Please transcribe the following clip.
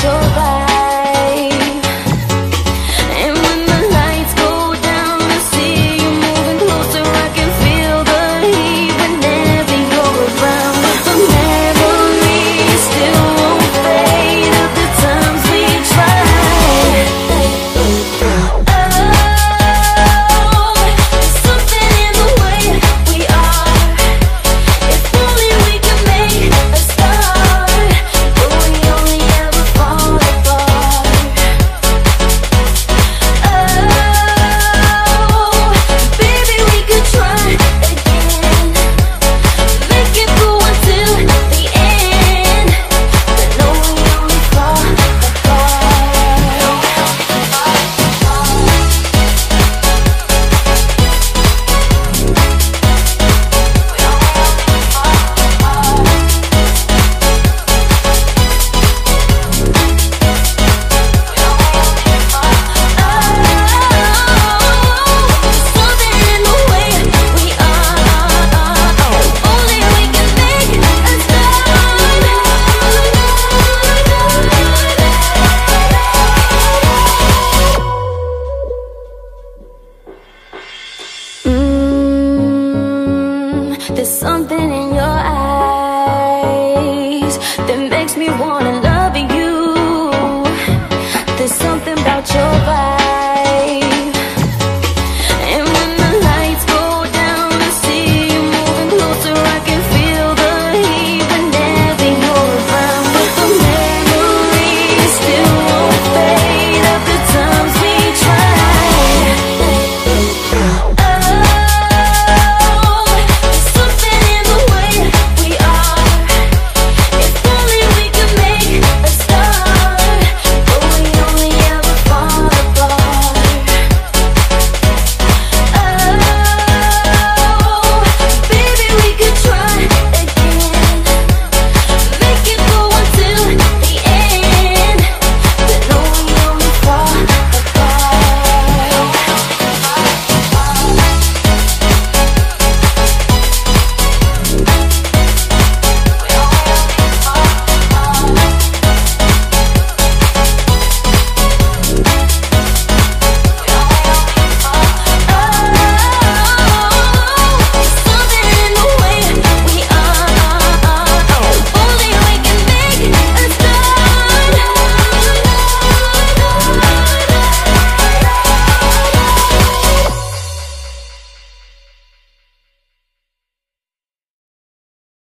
your back. There's something in your eyes That makes me wanna love you. There's something about your vibe.